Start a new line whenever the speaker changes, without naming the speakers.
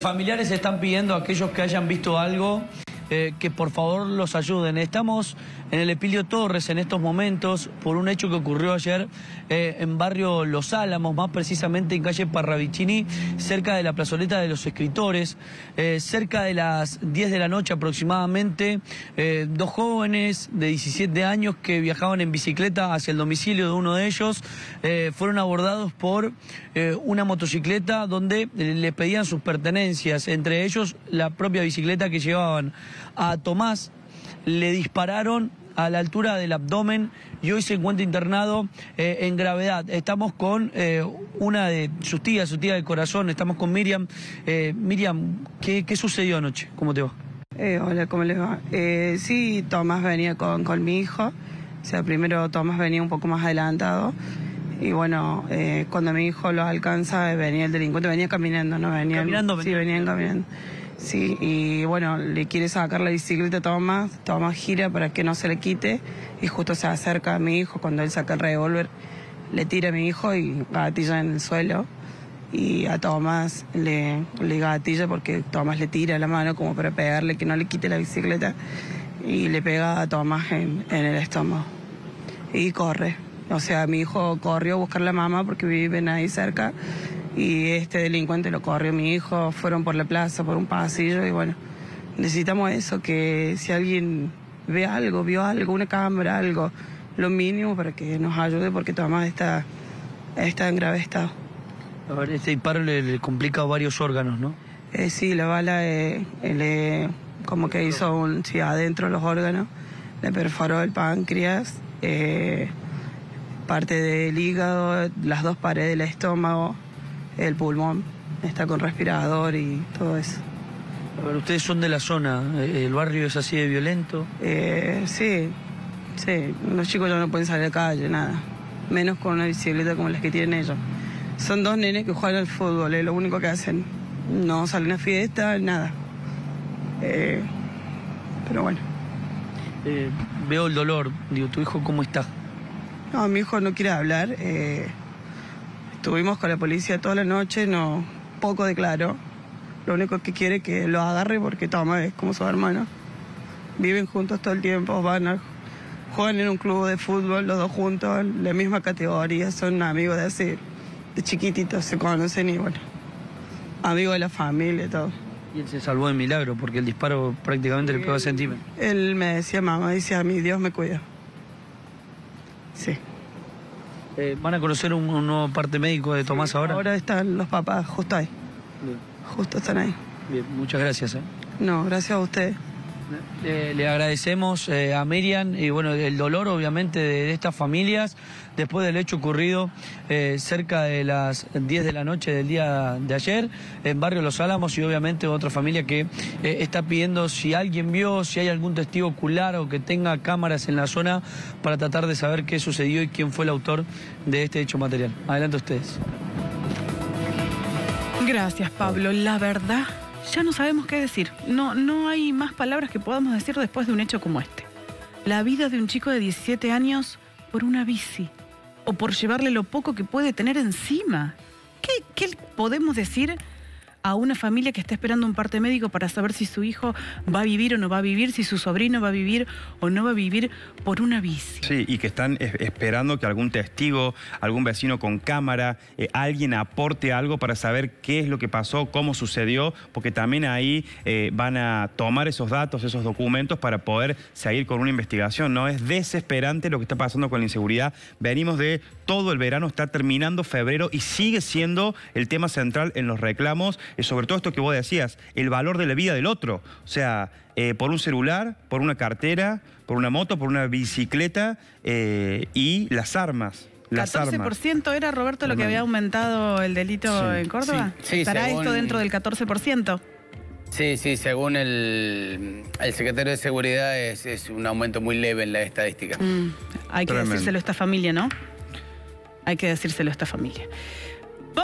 Familiares están pidiendo a aquellos que hayan visto algo eh, que por favor los ayuden. Estamos en el Epilio Torres en estos momentos por un hecho que ocurrió ayer eh, en barrio Los Álamos, más precisamente en calle Parravicini, cerca de la plazoleta de los escritores. Eh, cerca de las 10 de la noche aproximadamente, dos jóvenes de 17 años que viajaban en bicicleta hacia el domicilio de uno de ellos fueron abordados por una motocicleta donde le pedían sus pertenencias, entre ellos la propia bicicleta que llevaban a Tomás, le dispararon a la altura del abdomen y hoy se encuentra internado eh, en gravedad. Estamos con eh, una de sus tías, su tía del corazón, estamos con Miriam. Eh, Miriam, ¿qué, sucedió anoche? ¿Cómo te va?
hola, ¿cómo les va? sí, Tomás venía con, con mi hijo. O sea, primero Tomás venía un poco más adelantado. Y bueno, cuando mi hijo lo alcanza, venía el delincuente, venía caminando, ¿no? Venía,
¿Caminando?
Sí, venían caminando. Sí, y bueno, le quiere sacar la bicicleta a Tomás, Tomás gira para que no se le quite y justo se acerca a mi hijo, cuando él saca el revólver, le tira a mi hijo y gatilla en el suelo y a Tomás le, le gatilla porque Tomás le tira la mano como para pegarle que no le quite la bicicleta y le pega a Tomás en, en el estómago y corre. O sea, mi hijo corrió a buscar a la mamá porque viven ahí cerca y este delincuente lo corrió mi hijo, fueron por la plaza, por un pasillo y bueno, necesitamos eso, que si alguien ve algo, vio algo, una cámara, algo, lo mínimo para que nos ayude porque Tomás está, está en grave estado.
A ver, este disparo le, complica varios órganos, ¿no?
Eh, sí, la bala eh, le, como que hizo un, sí, adentro los órganos, le perforó el páncreas, eh, parte del hígado, las dos paredes del estómago, el pulmón, está con respirador y todo eso.
A ustedes son de la zona, eh, ¿el barrio es así de violento?
Eh, sí, sí, los chicos ya no pueden salir a la calle, nada, menos con una bicicleta como las que tienen ellos. Son dos nenes que juegan al fútbol, es lo único que hacen, no salen a fiesta, nada. Eh, pero bueno.
veo el dolor, digo, ¿tu hijo cómo está?
No, mi hijo no quiere hablar. Estuvimos con la policía toda la noche, no, poco de claro. Lo único que quiere es que lo agarre porque toma, es como su hermano. Viven juntos todo el tiempo, van a juegan en un club de fútbol, los dos juntos, la misma categoría, son amigos de así, de chiquititos, se conocen y bueno, amigos de la familia y todo.
Y él se salvó de milagro porque el disparo prácticamente le pegó a centímetros.
Él me decía, mamá, dice a mí, Dios me cuida. Sí.
Eh, ¿Van a conocer un, nuevo parte médico de Tomás ahora?
Ahora están los papás, justo ahí. Justo están ahí.
Bien, muchas gracias. ¿eh?
No, gracias a usted.
Le, agradecemos eh, a Miriam y bueno, el dolor obviamente de, estas familias después del hecho ocurrido eh, cerca de las 10 de la noche del día de ayer en Barrio Los Álamos y obviamente otra familia que eh, está pidiendo si alguien vio, si hay algún testigo ocular o que tenga cámaras en la zona para tratar de saber qué sucedió y quién fue el autor de este hecho material. Adelante ustedes.
Gracias Pablo, la verdad ya no sabemos qué decir. No, no hay más palabras que podamos decir después de un hecho como este. La vida de un chico de 17 años por una bici o por llevarle lo poco que puede tener encima. ¿Qué, qué podemos decir a una familia que está esperando un parte médico para saber si su hijo va a vivir o no va a vivir, si su sobrino va a vivir o no va a vivir por una bici.
Sí, y que están esperando que algún testigo, algún vecino con cámara, eh, alguien aporte algo para saber qué es lo que pasó, cómo sucedió, porque también ahí eh, van a tomar esos datos, esos documentos para poder seguir con una investigación. No es desesperante lo que está pasando con la inseguridad. Venimos de todo el verano, está terminando febrero y sigue siendo el tema central en los reclamos sobre todo esto que vos decías, el valor de la vida del otro. O sea, eh, por un celular, por una cartera, por una moto, por una bicicleta eh, y las armas. Las
14% era, Roberto, lo que había aumentado el delito en Córdoba. Sí, ¿Estará esto dentro del 14%?
Sí, sí, según el, secretario de Seguridad es, un aumento muy leve en la estadística. Mm,
hay que decírselo a esta familia, ¿no? Hay que decírselo a esta familia.